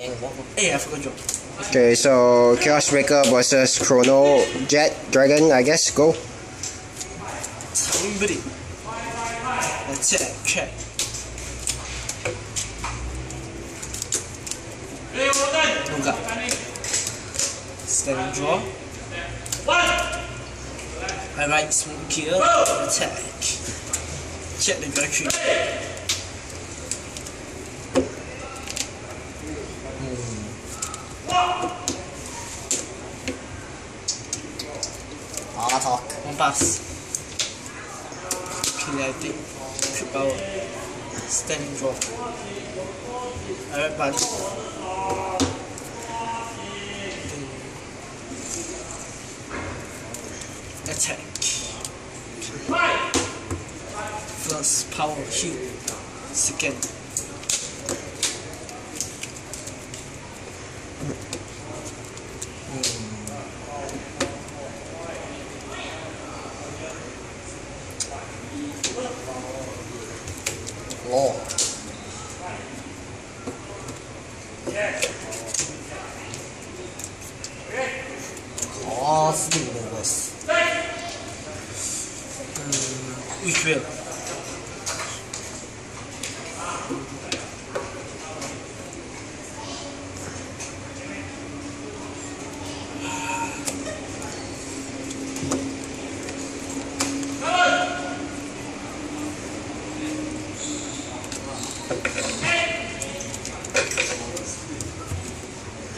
Okay, so Chaos Breaker versus Chrono Jet Dragon, I guess. Go. Somebody. Attack, check. Nunca. Stand draw. I right smooth kill. Attack. Check the directory. I'll talk. One pass. Kinetic. Trip power. Standing draw. Alright, punch. Attack. First power heal. Second.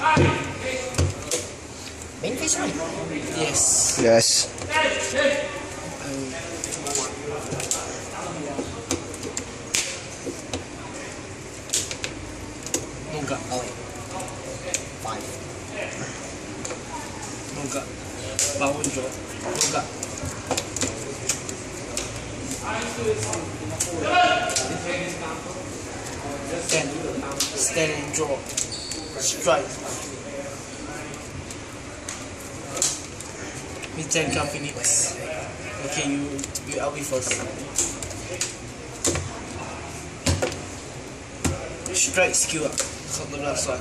Main face one. Yes. Yes. Nunca. Oh wait. Five. Power draw. Nunca. Stand. Stand and draw. Strike. Me ten come Phoenix. Okay, you you I'll be first. Strike skill up. The last one.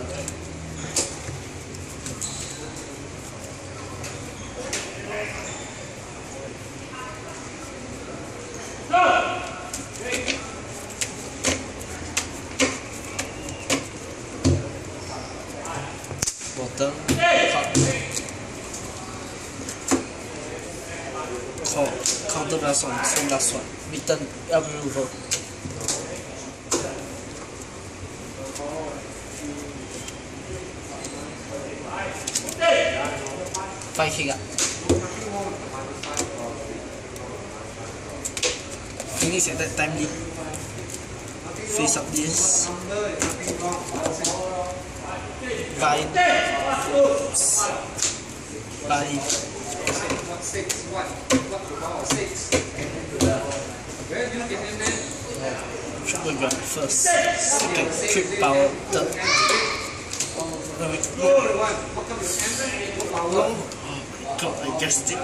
Bottom. Cut. Call. Counter blast one. So last one. Return. Every removal. Five higa. Finish at that time lead. Face up this. Bind. Bind. Triple jump first, second, trip power, third. No. Oh my god, I guessed it.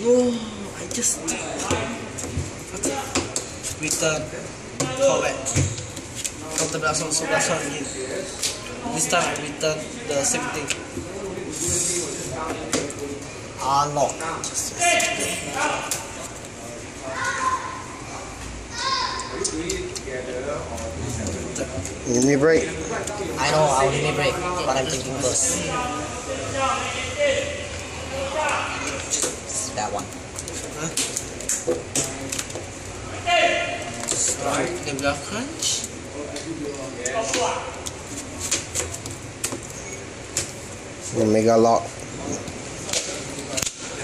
No, I just did. Return, correct. Counter blast on, so blast on again. This time I return the same thing. Unlock. Enemy break. I know I'll limit break, but I'm thinking first. That one. Huh? The block crunch. Omega Lock.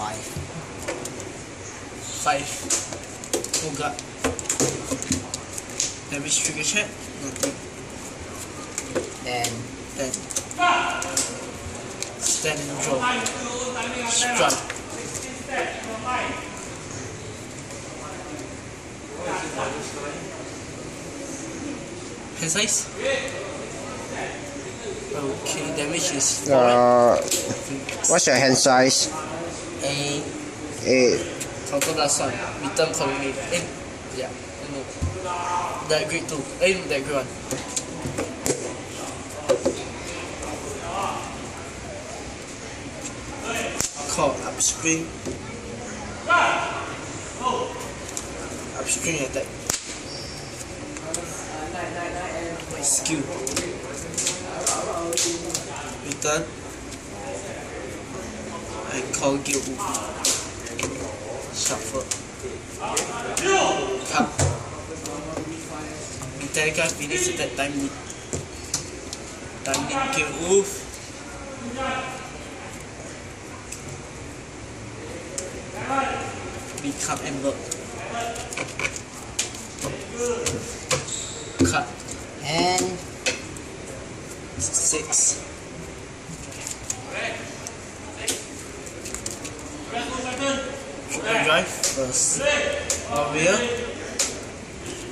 Five. Five. Oh god. Damage trigger check. Nothing. Then Then. Stand and draw. Strike. Hand size? Okay, damage is 4. Uh, what's your hand size? A Eight. Counter blast one. Return colony. Eh, yeah. No. That grade 2. Eh, that grade 1. Call upstream. Upstream attack. Skill. Return. I call Guild Shuffle. Cut. Metallica finish that time. Time limit kill Wolf. Become Ember. Cut. and Six. Triple drive first. Warrior.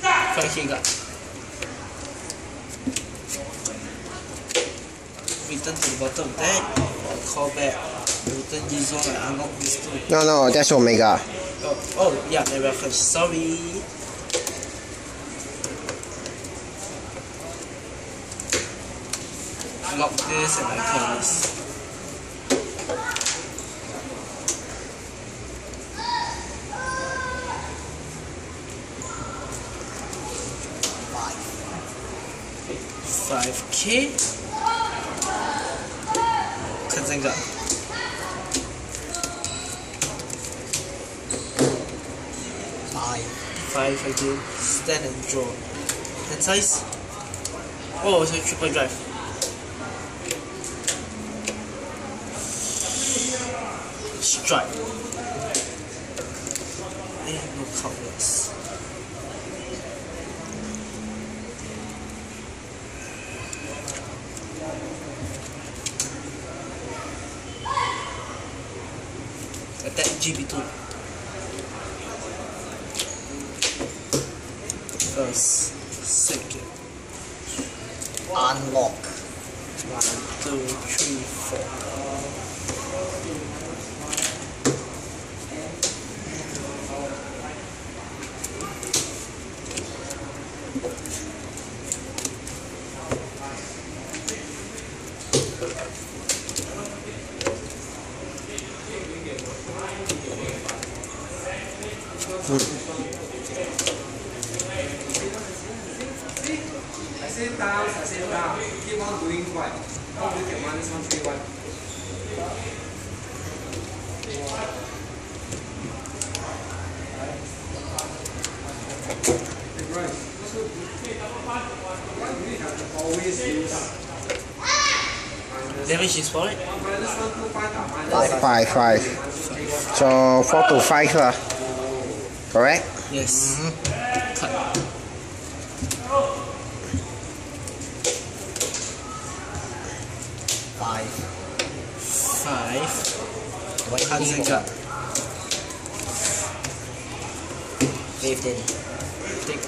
Five K guard. Return to the bottom deck. Call back. Return this one and unlock these two. No, no, that's Omega. Oh, oh yeah, maybe I can. Sorry. Lock this and I close. Five K. Cause I got. Drive. I do stand and draw. That size? Oh, it's a triple drive. Strike. I have no covers. Attack GB2. First, second, Unlock. one, two, three, four. I say down. Keep on doing what? How do you get minus one three one? Right. So, why do we have to always use Damage is for it. minus one two five or minus Five, five. So, four to five lah. Correct? Yes. Mm-hmm. Cut. Five. Five. Twenty. Kanzenga. Fifteen. Take.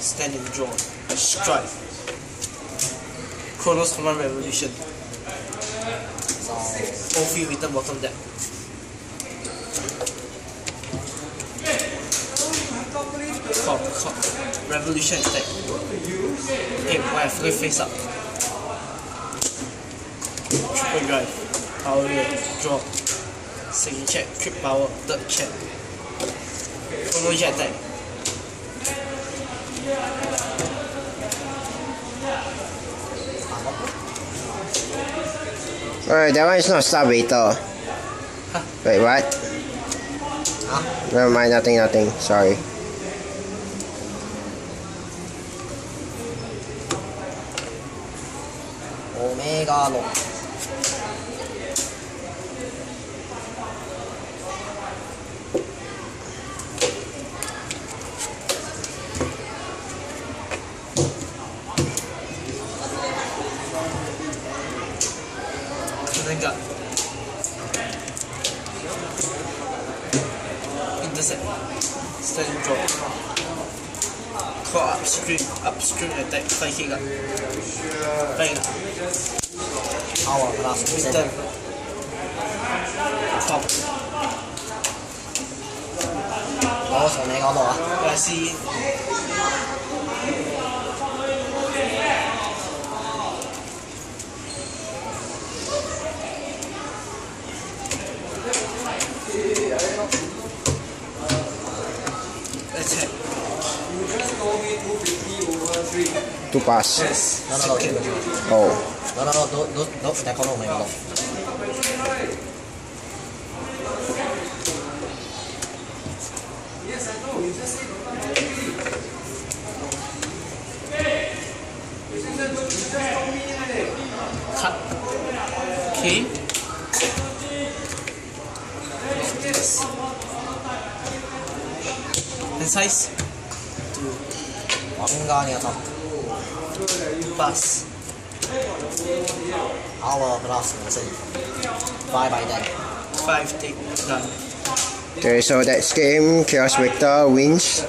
Stand and draw. Strike. Chronos Command Revolution. So All field return bottom deck. Cop, cop. Revolution attack. Okay, why flip face up. Hey guys, how are you? Draw. Second check, trip power, third check. Follow jet attack. Alright, that one is not star beta. Huh? Wait, what? Huh? Never mind, nothing, nothing. Sorry. Omega 6なんか in this starting from core upstream upstream attack 回避が回避が power of 我從你嗰度啊，to pass. Yes. No, no, no. Oh. No, no, no. Don't, don't, don't, don't, don't, don't, don't, don't, size 2 왕관이야 다 Pass. power plus 五四，five by ten。Five take. Done. Okay, so that's game. Chaos Victor wins.